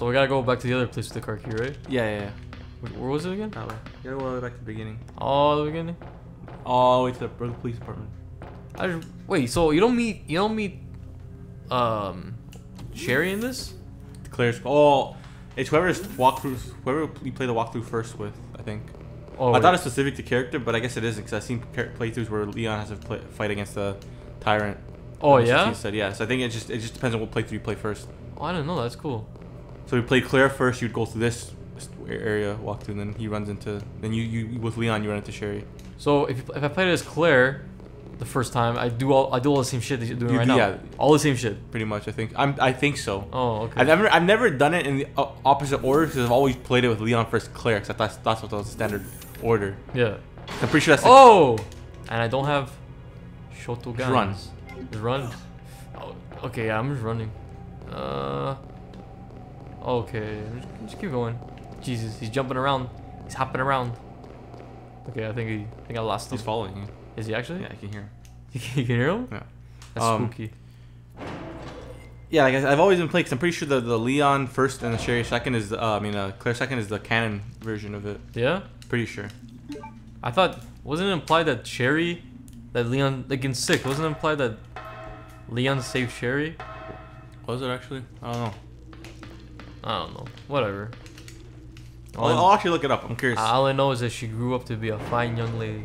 So we gotta go back to the other place with the car key, right? Yeah, yeah, yeah. Wait, where was it again? That way. You gotta go all the way back to the beginning. Oh, the beginning. All the way to the Brooklyn Police Department. I just, wait. So you don't meet you don't meet um Sherry in this? Claire's. Oh, it's whoever's walkthrough, whoever you play the walkthrough first with. I think. Oh, I wait. thought it's specific to character, but I guess it isn't because I've seen playthroughs where Leon has to play, fight against the tyrant. Oh yeah. he said yeah. So I think it just it just depends on what playthrough you play first. Oh, I didn't know. That's cool. So we played Claire first. You'd go through this area, walk through, and then he runs into. Then you you with Leon, you run into Sherry. So if if I played as Claire the first time, I do all I do all the same shit that you're doing You right do- now. yeah. All the same shit. Pretty much, I think. I'm I think so. Oh, okay. I've never I've never done it in the opposite order because I've always played it with Leon first Claire because that's that's what was the standard order. yeah. I'm pretty sure that's Oh, and I don't have Shotoguns. Just run. Just run. Oh, okay, yeah, I'm just running. Uh. Okay, just, just keep going. Jesus, he's jumping around. He's hopping around. Okay, I think he, I think I lost him. he's following you. Is he actually? Yeah, I can hear. Him. you can hear him. Yeah. That's Um, spooky. Yeah, like I- I've always been playing. Cause I'm pretty sure the, the Leon first and the Sherry second is the uh, I mean uh, Claire second is the canon version of it. Yeah. Pretty sure. I thought wasn't it implied that Sherry, that Leon like in six wasn't it implied that Leon saved Sherry? Was it actually? I don't know. I don't know. Whatever. I'll, I'll actually look it up. I'm curious. all I know is that she grew up to be a fine young lady.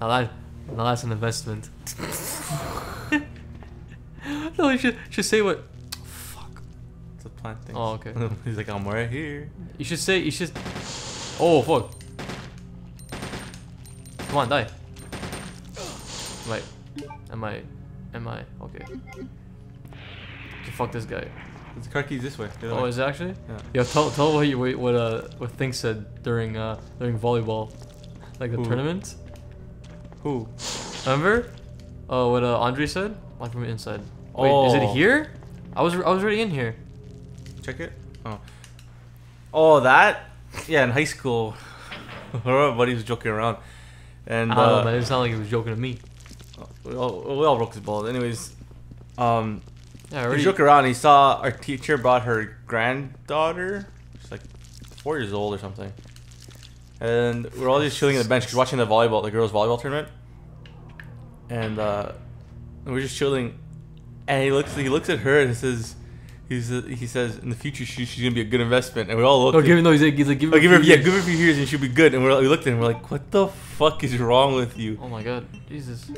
Now that now that's an investment. no, you should should say what. Fuck. it's a plant thing. Oh, okay. He's like I'm right here. You should say you should. Oh fuck. Come on, die. Wait. Am I? Am I? Okay. Okay, fuck this guy. The car key's this way. Oh, way. is it actually? Yeah. Yo, tell tell what you what what uh what Thing said during uh during volleyball, like the Who? tournament. Who? Remember? Oh, what uh Andre said? Watch from inside. Wait, is it Oh. here? I was I was already in here. Check it. Oh. Oh, that. Yeah, in high school, of was joking around, and I don't know, uh, man. It sounded like he was joking to me. we, all, we all broke his balls. Anyways, um, Yeah, I he joke around. He saw our teacher brought her granddaughter. She's like four years old or something. And we're all just chilling on the bench, we're watching the volleyball, the girls' volleyball tournament. And uh, we're just chilling. And he looks, he looks at her and says, he's, he says, in the future she, she's gonna be a good investment. And we all look. Oh, give it. No, he's like, he's like, give it. Oh, give her, yeah, give her a few years and she'll be good. And we're, we looked at him, we're like, what the fuck is wrong with you? Oh my god, Jesus.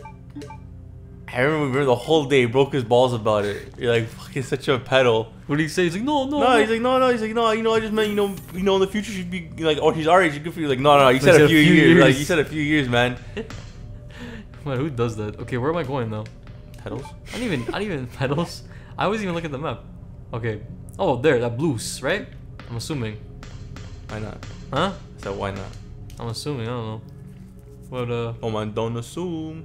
I remember, we the whole day broke his balls about it. You're like, fucking such a peddle. What did he say? He's like, no, no. No, he's like, no, no. He's like, no. You know, I just meant, you know, you know, in the future she'd be like, oh, she's already she's good for you. Like, no, no. You said a few, years. Like, you said a few years, man. Man, who does that? Okay, where am I going though? Pedals. I didn't even, I didn't even pedals. I wasn't even look at the map. Okay. Oh, there, that blues, right? I'm assuming. Why not? Huh? I said, why not? I'm assuming. I don't know. But uh, Oh man, don't assume.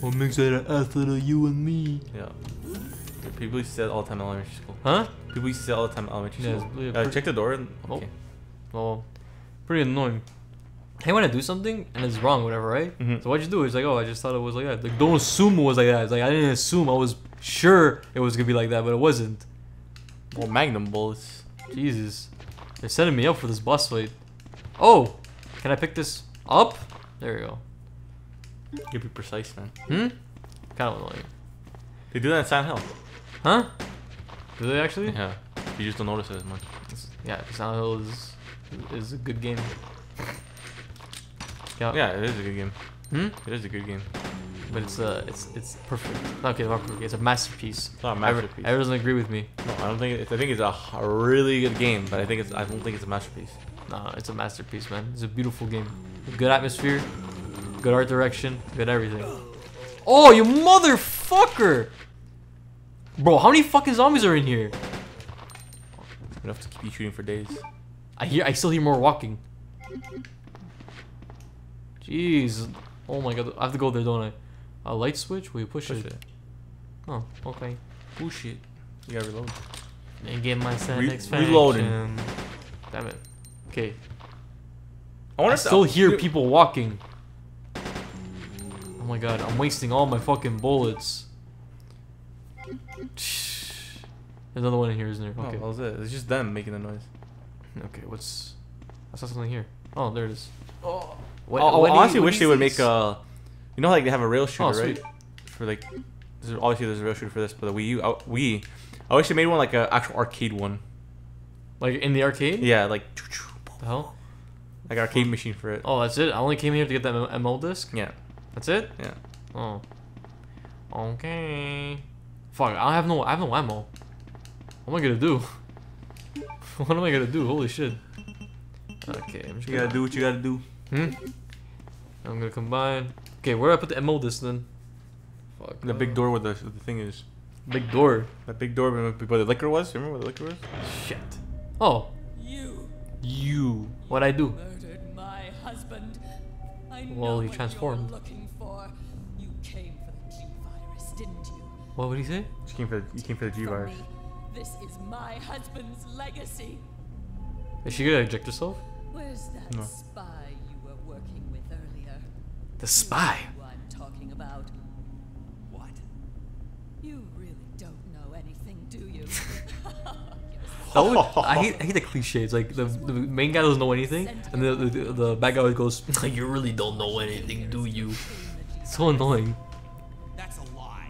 what makes it an athlete of you and me? Yeah. People used to say that all the time in elementary school. Huh? People used to say that all the time in elementary Yeah, school. it's really Uh, check the door. And, Oh. okay. Well, pretty annoying. Hey, when I do something and it's wrong, whatever, right? Mhm. So what'd you do? It's like, oh, I just thought it was like that. Like, don't assume it was like that. It's like I didn't assume. I was sure it was gonna be like that, but it wasn't. Well, Magnum bullets. Jesus, they're setting me up for this boss fight. Oh, can I pick this up? There you go. You be precise, man. Hmm? Kind of annoying. They do that in Silent Hill. Huh? Do they actually? Yeah. You just don't notice it as much. It's- yeah, Silent Hill is is a good game. Yeah. Yeah, it is a good game. Hmm? It is a good game. But it's uh, it's it's perfect. Okay, not perfect. It's a masterpiece. It's not a masterpiece. Everyone doesn't agree with me. No, I don't think. It's, I think it's a, a really good game, but I think it's. I don't think it's a masterpiece. Nah, it's a masterpiece, man. It's a beautiful game. Good atmosphere, good art direction, good everything. Oh, you motherfucker! Bro, how many fucking zombies are in here? Enough to keep you shooting for days. I hear. I still hear more walking. Jeez. Oh my god. I have to go there, don't I? A light switch? Will you push, Push it? it. Oh, okay. Push it. You gotta reload. And get my Re- reloading. Damn it. Okay. I want to still hear people walking. Oh my god, I'm wasting all my fucking bullets. There's another one in here, isn't there? Okay. Okay. Oh, that was it. It's just them making the noise. Okay, what's... I saw something here. Oh, there it is. Oh, What, I what do you- honestly what wish they would think make a. You know, like they have a rail shooter, Oh, right? For like, there's, obviously there's a rail shooter for this, but the Wii U, uh, Wii. I wish they made one like an actual arcade one. Like, in the arcade? Yeah, like The hell? I got a arcade machine for it. Oh, that's it? I only came here to get that MO disc? Yeah, That's it? yeah. Oh. Okay. Fuck, I have no I have no ammo. What am I gonna do? what am I gonna do? Holy shit. Okay, I'm just You gonna gotta do what you gotta do. Hmm? I'm gonna combine. Okay, where do I put the MO disc then? Fuck. The uh, big door where the, the thing is. Big door. That big door where the liquor was. Remember where the liquor was? Shit. Oh. What I do? murdered my husband. I Well, he transformed. You're looking for. You came for the G virus, didn't you? What would he say? You came for the, you came for the G virus. This is my husband's legacy. Is she gonna eject herself? Where's that No. spy you were working with earlier? The spy. You know who I'm talking about. What? You really don't know anything, do you? That would, I hate I hate the cliches. Like the, the main guy doesn't know anything, and the the, the bad guy always goes, "You really don't know anything, do you?" It's so annoying. That's a lie.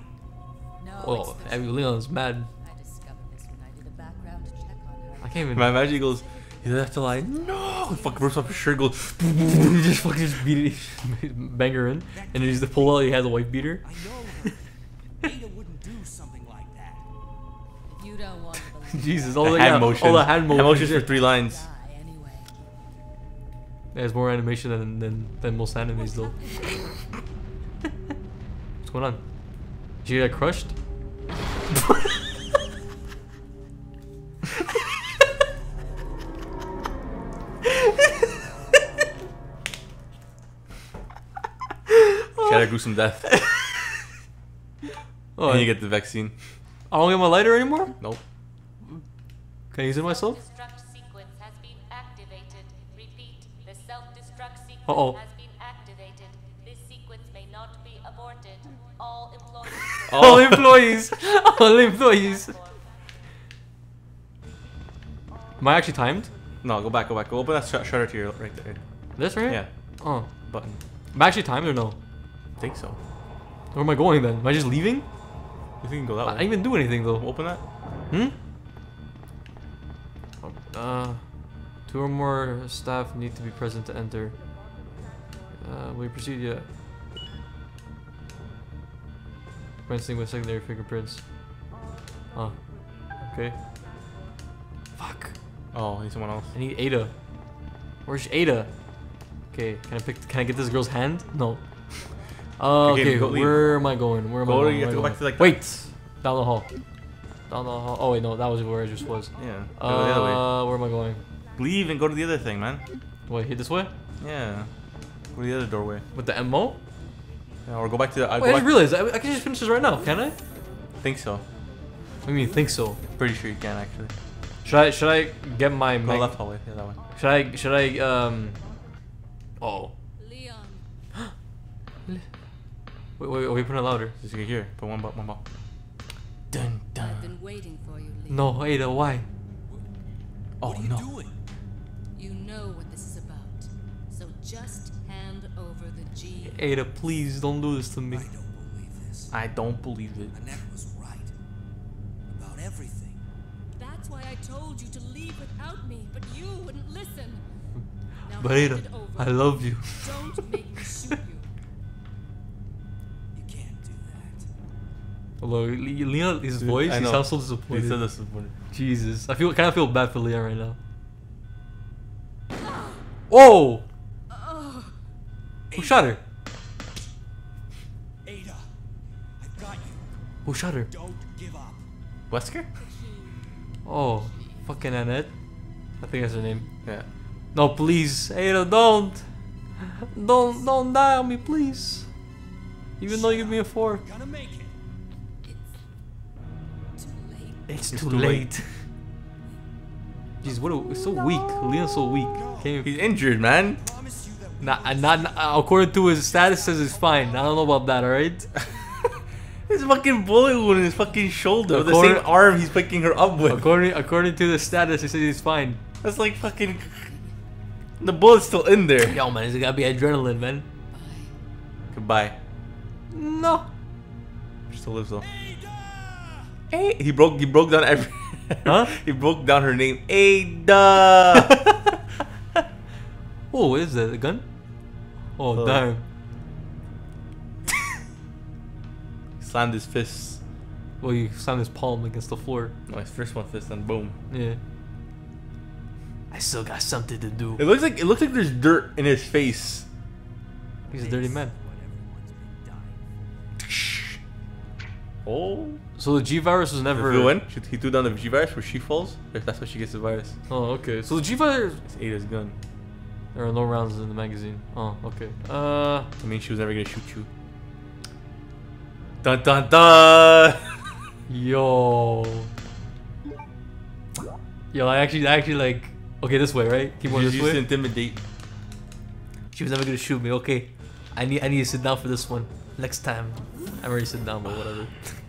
No, Oh, it's the Abby truth. Leon's mad. I discovered this when I did a background check on her. I can't even. My magic he goes. He have to lie. No. Fuck rips off his shirt. Goes. he just fucking just beat it, bang her in, and then he's the pull out. He has a white beater. I know. Ada wouldn't do something like that. If you don't want to believe Jesus, The all the, hand yeah, motion. all the hand motion. motions for three lines. anyway. There's more animation than than, than most animes though. What's going on? Did you get crushed? She had a gruesome death. Oh, and you get the vaccine. I don't get my lighter anymore. Nope. Can I use it myself? Self-destruct sequence has been activated. Repeat, the self-destruct sequence Uh-oh. has been activated. This sequence may not be aborted. All employees. Oh. All employees. All employees. Am I actually timed? No, go back, go back. Go open that sh- shutter to your right there. This right? Yeah, Oh, button. am I actually timed or no? I think so. Where am I going then? Am I just leaving? You can go that I way? didn't even do anything though. Open that. Hmm? Uh, two or more staff need to be present to enter. Uh, we proceed yet. Fencing with secondary fingerprints. Huh. Okay. Fuck. Oh, he's someone else. I need Ada. Where's Ada? Okay, can I pick? Can I get this girl's hand? No. Uh, Okay, okay, go leave. where am I going? Where am Go I going? you have to go back to, like. Wait, down the hall. Down the hall. Oh wait, no, that was where I just was. Yeah. Go the other way. Uh, where am I going? Leave and go to the other thing, man. Wait, hit this way Yeah. Go to the other doorway. with the MO? Yeah, or go back to the. I Wait, I just realized I, I can just finish this right now, can I? think so. I mean think so? Pretty sure you can actually. Should I should I get my Go left hallway. Yeah, that one. Should I should I um? Oh. Leon, Wait, wait, wait, wait, put it louder. Just get here. Put one ball. One ball. Dun I've dun. been waiting for you, Leon. No, Ada, why? Oh what are you no. doing? You know what this is about. So just hand over the G. Ada, please don't do this to me. I don't believe this. I don't believe it. Annette was right. About everything. That's why I told you to leave without me, but you wouldn't listen. Now But Ada. I love you. Don't make me shoot you. You Although Le- Leon, his Dude, voice, I he know. sounds so disappointed. said this before. Jesus, I feel kind of feel bad for Leon right now. Oh! Oh, Whoa! Who shot her? Ada, I've got you. Oh, Who shot her? Don't give up. Wesker? Oh, fucking Annette. I think that's her name. Yeah. No, please, Ada, don't, don't, don't die on me, please. Even though you give me a four, Gonna make it. It's, It's too, too late. late. Jeez, what? A, it's so weak. Leon's so weak. Can't even, He's injured, man. Promise you that we not, not, not, according to his status, says he's fine. I don't know about that. All right. His fucking bullet wound in his fucking shoulder. With the same arm he's picking her up with. According according to the status, he says he's fine. That's like fucking. The bullet's still in there. Yo, man, it's gotta be adrenaline, man. Goodbye. No. She still lives though. Hey, he broke. He broke down every. Huh? he broke down her name. Ada. Oh, what is that? A gun? Oh, Oh. damn. Slammed his fists. Well, you slammed his palm against the floor. No, his first one fist, and boom. Yeah. I still got something to do. It looks like it looks like there's dirt in his face. He's a dirty man. Oh. So the G virus was never. Never. Who win? She, he threw down the G virus where she falls. If that's where she gets the virus. Oh, okay. So the G virus. It's Ada's gun. There are no rounds in the magazine. Oh, okay. Uh. I mean, she was never gonna shoot you. Dun dun dun. Yo. Yo, I actually, I actually like. Okay, this way, right? Keep going She's this used to way. intimidate. She was never gonna shoot me. Okay, I need, I need to sit down for this one. Next time, I'm already sitting down, but whatever.